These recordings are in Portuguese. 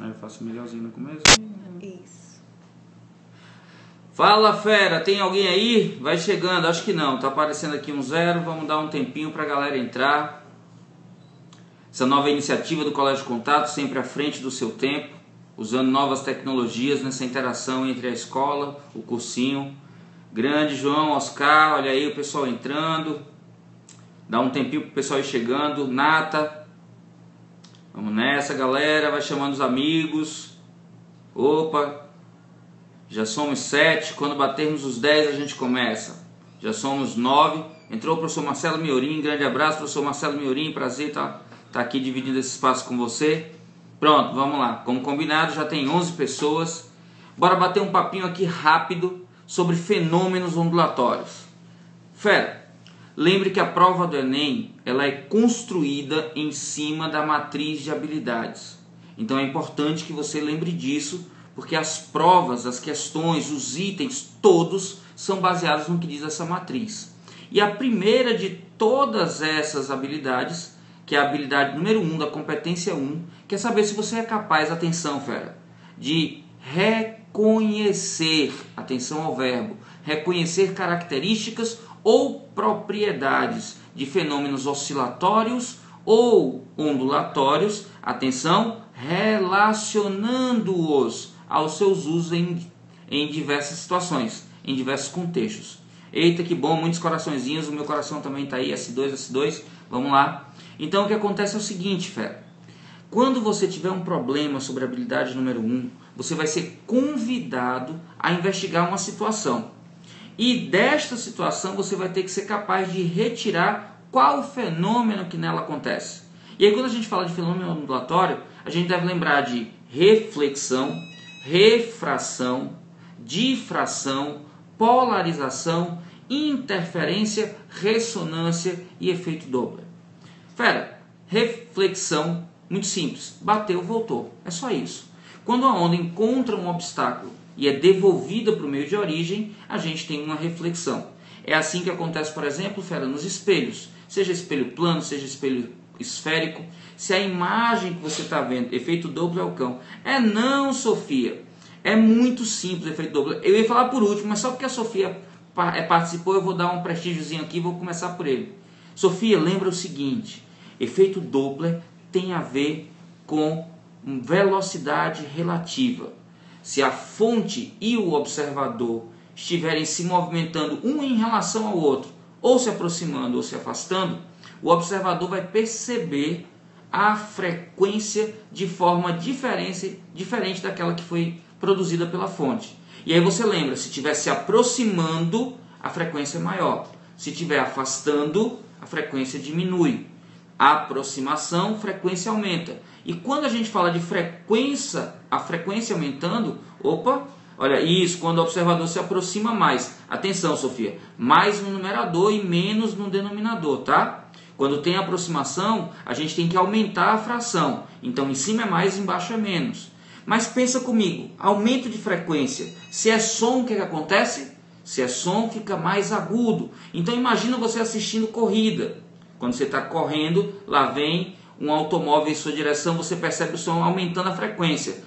Aí eu faço melhorzinho no começo. Isso. Fala fera, tem alguém aí? Vai chegando, acho que não. Tá aparecendo aqui um zero. Vamos dar um tempinho pra galera entrar. Essa nova iniciativa do Colégio Contato, sempre à frente do seu tempo, usando novas tecnologias nessa interação entre a escola, o cursinho. Grande João, Oscar, olha aí o pessoal entrando. Dá um tempinho pro pessoal ir chegando. Nata. Vamos nessa, galera. Vai chamando os amigos. Opa. Já somos sete. Quando batermos os dez, a gente começa. Já somos nove. Entrou o professor Marcelo Miorim. Grande abraço, professor Marcelo Miorim. Prazer estar tá, tá aqui dividindo esse espaço com você. Pronto, vamos lá. Como combinado, já tem 11 pessoas. Bora bater um papinho aqui rápido sobre fenômenos ondulatórios. Fera, lembre que a prova do Enem ela é construída em cima da matriz de habilidades. Então é importante que você lembre disso, porque as provas, as questões, os itens, todos são baseados no que diz essa matriz. E a primeira de todas essas habilidades, que é a habilidade número 1 um, da competência 1, um, quer saber se você é capaz, atenção, fera, de reconhecer, atenção ao verbo, reconhecer características ou propriedades de fenômenos oscilatórios ou ondulatórios, atenção, relacionando-os aos seus usos em, em diversas situações, em diversos contextos. Eita, que bom, muitos coraçõezinhos, o meu coração também está aí, S2, S2, vamos lá. Então o que acontece é o seguinte, fera. Quando você tiver um problema sobre a habilidade número 1, um, você vai ser convidado a investigar uma situação. E desta situação você vai ter que ser capaz de retirar qual fenômeno que nela acontece. E aí quando a gente fala de fenômeno ondulatório, a gente deve lembrar de reflexão, refração, difração, polarização, interferência, ressonância e efeito Doppler. Fera, reflexão, muito simples, bateu, voltou, é só isso. Quando a onda encontra um obstáculo e é devolvida para o meio de origem, a gente tem uma reflexão. É assim que acontece, por exemplo, fera, nos espelhos. Seja espelho plano, seja espelho esférico. Se a imagem que você está vendo, efeito Doppler é o cão. É não, Sofia. É muito simples o efeito Doppler. Eu ia falar por último, mas só porque a Sofia é, participou, eu vou dar um prestígiozinho aqui e vou começar por ele. Sofia, lembra o seguinte: efeito Doppler tem a ver com velocidade relativa. Se a fonte e o observador estiverem se movimentando um em relação ao outro, ou se aproximando ou se afastando, o observador vai perceber a frequência de forma diferente, diferente daquela que foi produzida pela fonte. E aí você lembra, se estiver se aproximando, a frequência é maior. Se estiver afastando, a frequência diminui. Aproximação, frequência aumenta. E quando a gente fala de frequência, a frequência aumentando, opa, olha isso, quando o observador se aproxima mais. Atenção, Sofia, mais no numerador e menos no denominador, tá? Quando tem aproximação, a gente tem que aumentar a fração. Então, em cima é mais, embaixo é menos. Mas pensa comigo, aumento de frequência. Se é som, o que, é que acontece? Se é som, fica mais agudo. Então, imagina você assistindo corrida. Quando você está correndo, lá vem um automóvel em sua direção, você percebe o som aumentando a frequência.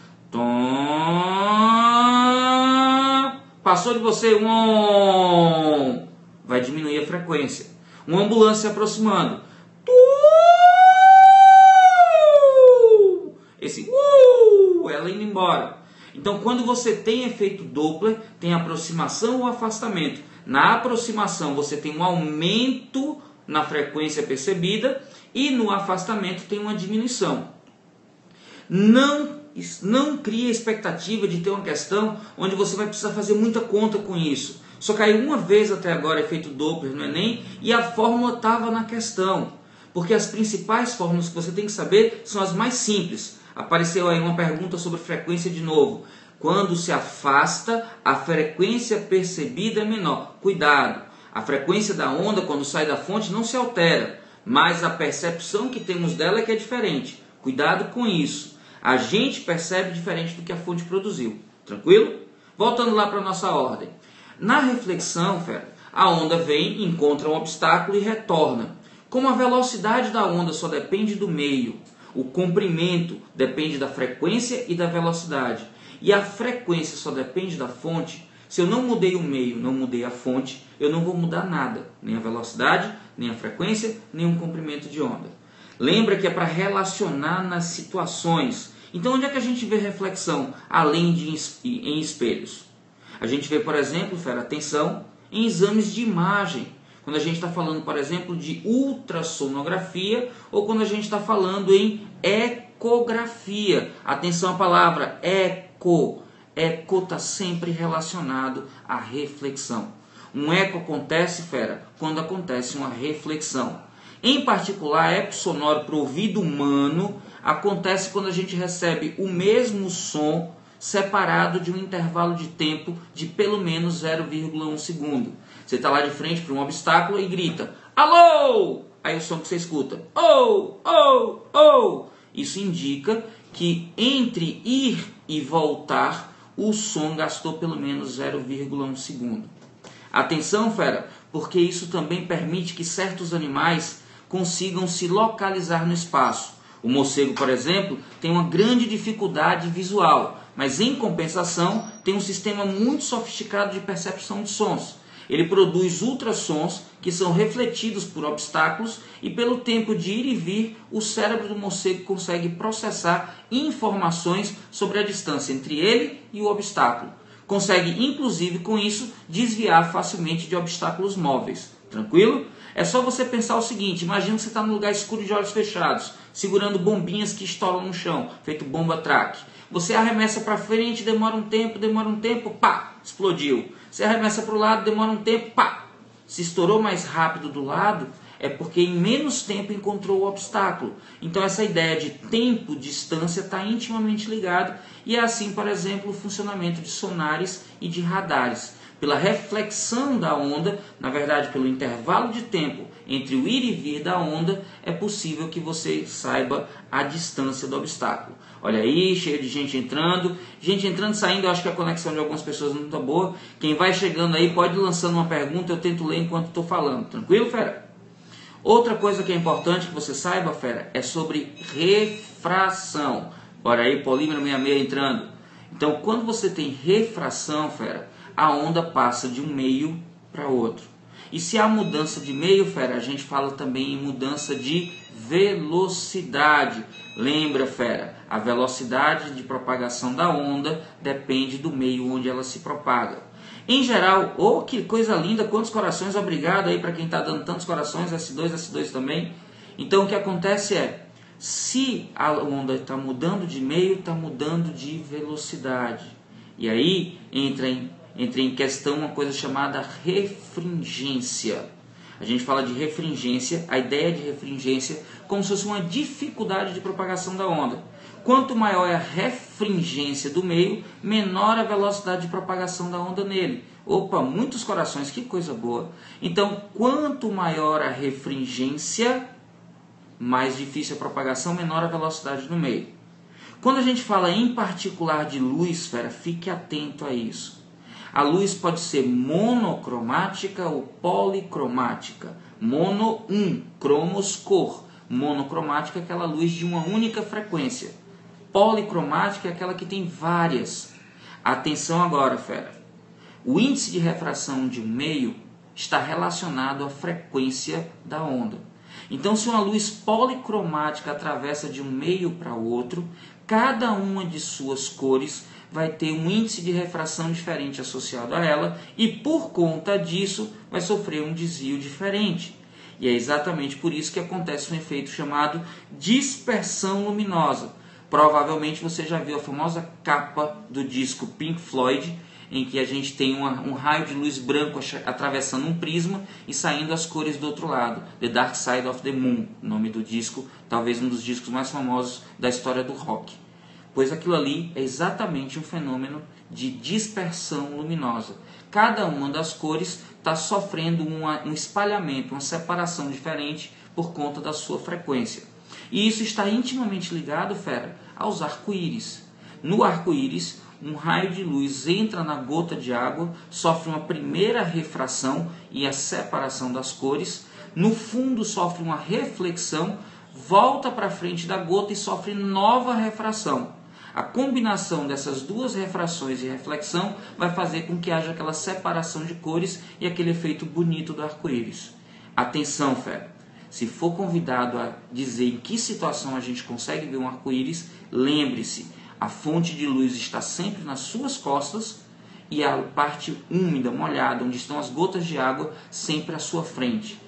Passou de você, um, vai diminuir a frequência. Uma ambulância se aproximando. Esse uh, ela indo embora. Então, quando você tem efeito Doppler, tem aproximação ou afastamento. Na aproximação, você tem um aumento na frequência percebida e no afastamento tem uma diminuição. Não, não crie expectativa de ter uma questão onde você vai precisar fazer muita conta com isso. Só caiu uma vez até agora efeito Doppler no Enem e a fórmula estava na questão. Porque as principais fórmulas que você tem que saber são as mais simples. Apareceu aí uma pergunta sobre frequência de novo. Quando se afasta, a frequência percebida é menor. Cuidado! A frequência da onda, quando sai da fonte, não se altera mas a percepção que temos dela é que é diferente. Cuidado com isso. A gente percebe diferente do que a fonte produziu. Tranquilo? Voltando lá para a nossa ordem. Na reflexão, fera, a onda vem, encontra um obstáculo e retorna. Como a velocidade da onda só depende do meio, O comprimento depende da frequência e da velocidade. E a frequência só depende da fonte. Se eu não mudei o meio, não mudei a fonte, eu não vou mudar nada, nem a velocidade, nem a frequência, nem o comprimento de onda. Lembra que é para relacionar nas situações. Então, onde é que a gente vê reflexão além de em espelhos? A gente vê, por exemplo, fera atenção, em exames de imagem. Quando a gente está falando, por exemplo, de ultrassonografia ou quando a gente está falando em ecografia. Atenção à palavra eco. Eco está sempre relacionado à reflexão. Um eco acontece, fera, quando acontece uma reflexão. Em particular, eco sonoro para o ouvido humano acontece quando a gente recebe o mesmo som separado de um intervalo de tempo de pelo menos 0,1 segundo. Você está lá de frente para um obstáculo e grita: Alô! Aí o som que você escuta: Oh, oh, oh! Isso indica que entre ir e voltar, o som gastou pelo menos 0,1 segundo. Atenção, fera, porque isso também permite que certos animais consigam se localizar no espaço. O morcego, por exemplo, tem uma grande dificuldade visual, mas em compensação tem um sistema muito sofisticado de percepção de sons. Ele produz ultrassons que são refletidos por obstáculos e pelo tempo de ir e vir, o cérebro do morcego consegue processar informações sobre a distância entre ele e o obstáculo. Consegue inclusive com isso desviar facilmente de obstáculos móveis. Tranquilo? É só você pensar o seguinte: imagina que você está num lugar escuro de olhos fechados, segurando bombinhas que estouram no chão, feito bomba track. Você arremessa para frente, demora um tempo, demora um tempo, pá, explodiu. Você arremessa para o lado, demora um tempo, pá, se estourou mais rápido do lado, é porque em menos tempo encontrou o obstáculo. Então essa ideia de tempo, distância está intimamente ligado e é assim, por exemplo, o funcionamento de sonares e de radares pela reflexão da onda, na verdade, pelo intervalo de tempo entre o ir e vir da onda, é possível que você saiba a distância do obstáculo. Olha aí, cheio de gente entrando, gente entrando e saindo, eu acho que a conexão de algumas pessoas não está boa. Quem vai chegando aí pode ir lançando uma pergunta, eu tento ler enquanto estou falando. Tranquilo, fera? Outra coisa que é importante que você saiba, fera, é sobre refração. Olha aí, polímero 66 entrando. Então, quando você tem refração, fera, a onda passa de um meio para outro. E se há mudança de meio, fera, a gente fala também em mudança de velocidade. Lembra, fera, a velocidade de propagação da onda depende do meio onde ela se propaga. Em geral, oh que coisa linda, quantos corações, obrigado aí para quem está dando tantos corações, S2, S2 também. Então o que acontece é, se a onda está mudando de meio, está mudando de velocidade. E aí entra em entra em questão uma coisa chamada refringência. A gente fala de refringência, a ideia de refringência como se fosse uma dificuldade de propagação da onda. Quanto maior é a refringência do meio, menor a velocidade de propagação da onda nele. Opa, muitos corações, que coisa boa. Então, quanto maior a refringência, mais difícil a propagação, menor a velocidade no meio. Quando a gente fala em particular de luz, fera, fique atento a isso. A luz pode ser monocromática ou policromática. Mono, um, cromos, cor. Monocromática é aquela luz de uma única frequência. Policromática é aquela que tem várias. Atenção agora, fera. O índice de refração de um meio está relacionado à frequência da onda. Então, se uma luz policromática atravessa de um meio para outro, cada uma de suas cores vai ter um índice de refração diferente associado a ela e por conta disso vai sofrer um desvio diferente. E é exatamente por isso que acontece um efeito chamado dispersão luminosa. Provavelmente você já viu a famosa capa do disco Pink Floyd, em que a gente tem uma, um raio de luz branco atravessando um prisma e saindo as cores do outro lado. The Dark Side of the Moon, nome do disco, talvez um dos discos mais famosos da história do rock pois aquilo ali é exatamente um fenômeno de dispersão luminosa. Cada uma das cores está sofrendo uma, um espalhamento, uma separação diferente por conta da sua frequência. E isso está intimamente ligado, fera, aos arco-íris. No arco-íris, um raio de luz entra na gota de água, sofre uma primeira refração e a separação das cores, no fundo sofre uma reflexão, volta para frente da gota e sofre nova refração. A combinação dessas duas refrações e reflexão vai fazer com que haja aquela separação de cores e aquele efeito bonito do arco-íris. Atenção, fera! Se for convidado a dizer em que situação a gente consegue ver um arco-íris, lembre-se, a fonte de luz está sempre nas suas costas e a parte úmida, molhada, onde estão as gotas de água, sempre à sua frente.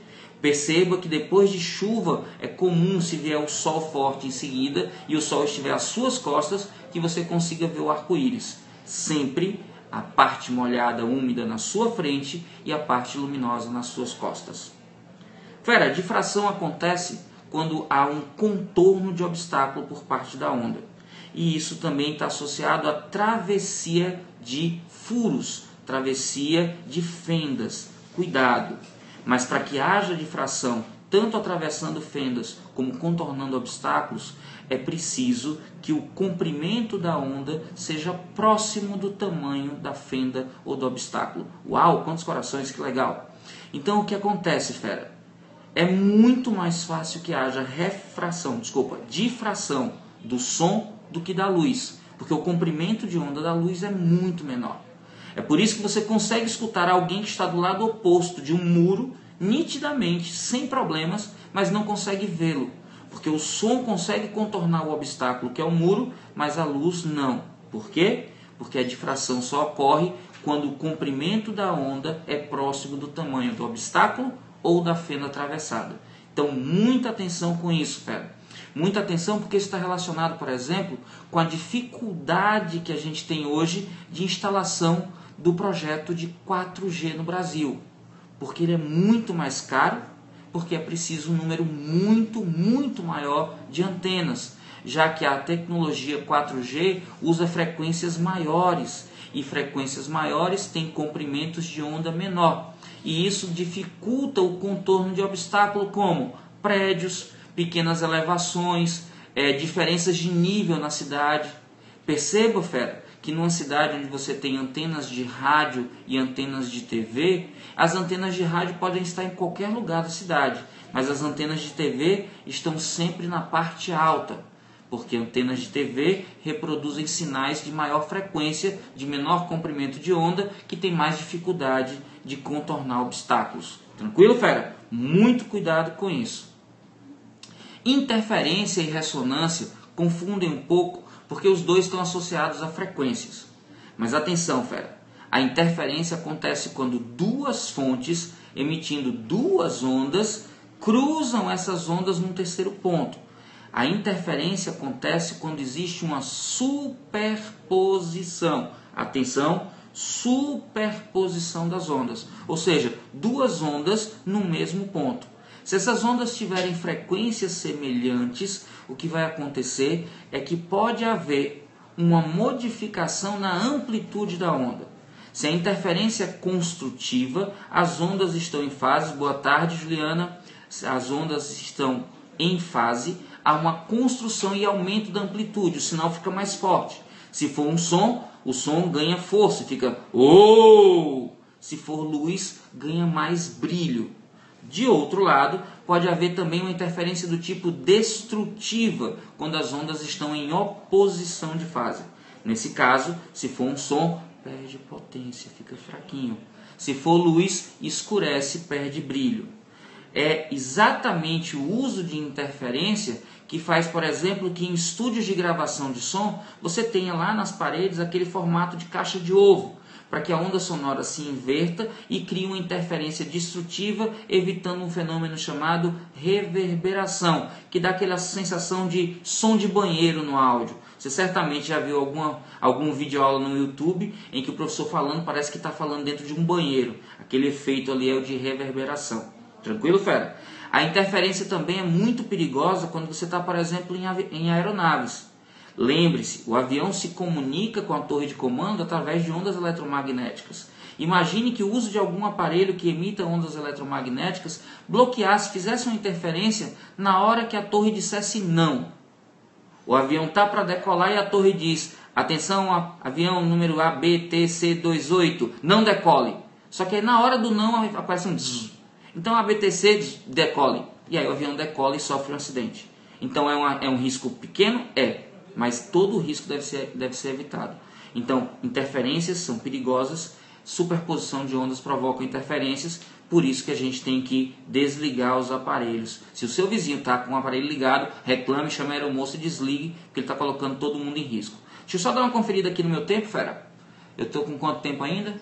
Perceba que depois de chuva é comum se vier o sol forte em seguida e o sol estiver às suas costas que você consiga ver o arco-íris. Sempre a parte molhada, úmida na sua frente e a parte luminosa nas suas costas. Fera, difração acontece quando há um contorno de obstáculo por parte da onda. E isso também está associado à travessia de furos, travessia de fendas. Cuidado! Mas para que haja difração, tanto atravessando fendas como contornando obstáculos, é preciso que o comprimento da onda seja próximo do tamanho da fenda ou do obstáculo. Uau, quantos corações, que legal! Então o que acontece, fera? É muito mais fácil que haja refração, desculpa, difração do som do que da luz, porque o comprimento de onda da luz é muito menor. É por isso que você consegue escutar alguém que está do lado oposto de um muro nitidamente, sem problemas, mas não consegue vê-lo, porque o som consegue contornar o obstáculo que é o muro, mas a luz não. Por quê? Porque a difração só ocorre quando o comprimento da onda é próximo do tamanho do obstáculo ou da fenda atravessada. Então, muita atenção com isso, fera. Muita atenção porque isso está relacionado, por exemplo, com a dificuldade que a gente tem hoje de instalação do projeto de 4G no Brasil. Porque ele é muito mais caro, porque é preciso um número muito, muito maior de antenas, já que a tecnologia 4G usa frequências maiores e frequências maiores têm comprimentos de onda menor. E isso dificulta o contorno de obstáculo como prédios, pequenas elevações, é, diferenças de nível na cidade. Perceba, fera, que numa cidade onde você tem antenas de rádio e antenas de TV, as antenas de rádio podem estar em qualquer lugar da cidade, mas as antenas de TV estão sempre na parte alta, porque antenas de TV reproduzem sinais de maior frequência, de menor comprimento de onda, que tem mais dificuldade de contornar obstáculos. Tranquilo, fera? Muito cuidado com isso. Interferência e ressonância confundem um pouco porque os dois estão associados a frequências. Mas atenção, fera. A interferência acontece quando duas fontes emitindo duas ondas cruzam essas ondas num terceiro ponto. A interferência acontece quando existe uma superposição. Atenção, superposição das ondas, ou seja, duas ondas no mesmo ponto. Se essas ondas tiverem frequências semelhantes, o que vai acontecer é que pode haver uma modificação na amplitude da onda. Se a interferência é construtiva, as ondas estão em fase. Boa tarde, Juliana. As ondas estão em fase. Há uma construção e aumento da amplitude, o sinal fica mais forte. Se for um som, o som ganha força, fica oh! Se for luz, ganha mais brilho. De outro lado, pode haver também uma interferência do tipo destrutiva, quando as ondas estão em oposição de fase. Nesse caso, se for um som, perde potência, fica fraquinho. Se for luz, escurece, perde brilho. É exatamente o uso de interferência que faz, por exemplo, que em estúdios de gravação de som você tenha lá nas paredes aquele formato de caixa de ovo para que a onda sonora se inverta e crie uma interferência destrutiva, evitando um fenômeno chamado reverberação, que dá aquela sensação de som de banheiro no áudio. Você certamente já viu alguma, algum vídeo aula no YouTube em que o professor falando parece que está falando dentro de um banheiro. Aquele efeito ali é o de reverberação. Tranquilo, fera? A interferência também é muito perigosa quando você está, por exemplo, em, em aeronaves. Lembre-se, o avião se comunica com a torre de comando através de ondas eletromagnéticas. Imagine que o uso de algum aparelho que emita ondas eletromagnéticas bloqueasse, fizesse uma interferência na hora que a torre dissesse não. O avião está para decolar e a torre diz: atenção, avião número ABTC28, não decole. Só que aí na hora do não aparece um zzz. Então a ABTC decole. E aí o avião decola e sofre um acidente. Então é, uma, é um risco pequeno? É, mas todo o risco deve ser, deve ser evitado. Então, interferências são perigosas, superposição de ondas provoca interferências, por isso que a gente tem que desligar os aparelhos. Se o seu vizinho está com o aparelho ligado, reclame, chame a aeromoça e desligue, porque ele está colocando todo mundo em risco. Deixa eu só dar uma conferida aqui no meu tempo, fera. Eu estou com quanto tempo ainda?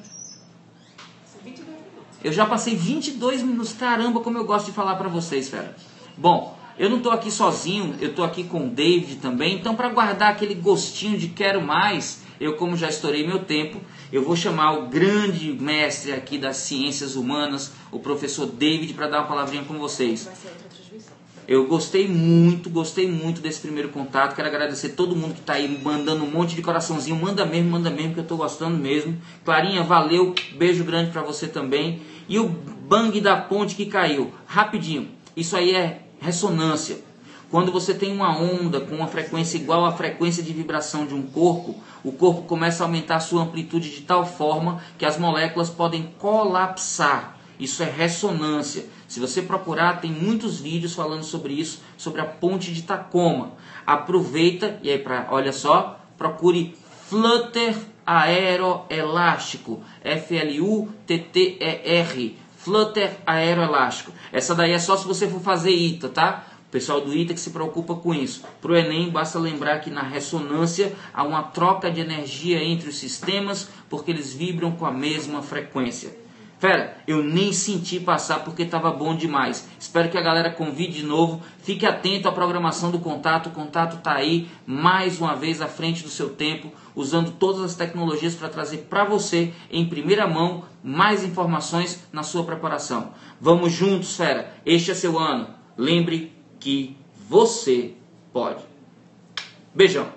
Eu já passei 22 minutos. Caramba, como eu gosto de falar para vocês, fera. Bom, eu não estou aqui sozinho, eu estou aqui com o David também. Então, para guardar aquele gostinho de quero mais, eu, como já estourei meu tempo, eu vou chamar o grande mestre aqui das ciências humanas, o professor David, para dar uma palavrinha com vocês. Eu gostei muito, gostei muito desse primeiro contato. Quero agradecer todo mundo que está aí mandando um monte de coraçãozinho. Manda mesmo, manda mesmo, que eu estou gostando mesmo. Clarinha, valeu. Beijo grande para você também. E o bang da ponte que caiu. Rapidinho. Isso aí é ressonância. Quando você tem uma onda com uma frequência igual à frequência de vibração de um corpo, o corpo começa a aumentar sua amplitude de tal forma que as moléculas podem colapsar. Isso é ressonância. Se você procurar, tem muitos vídeos falando sobre isso, sobre a ponte de Tacoma. Aproveita e aí para, olha só, procure flutter aeroelástico, F L U T T E R, flutter aeroelástico. Essa daí é só se você for fazer ITA, tá? O pessoal do ITA que se preocupa com isso. Para o Enem, basta lembrar que na ressonância há uma troca de energia entre os sistemas, porque eles vibram com a mesma frequência. Fera, eu nem senti passar porque estava bom demais. Espero que a galera convide de novo. Fique atento à programação do contato. O contato está aí, mais uma vez à frente do seu tempo, usando todas as tecnologias para trazer para você, em primeira mão, mais informações na sua preparação. Vamos juntos, fera. Este é seu ano. Lembre que você pode. Beijão.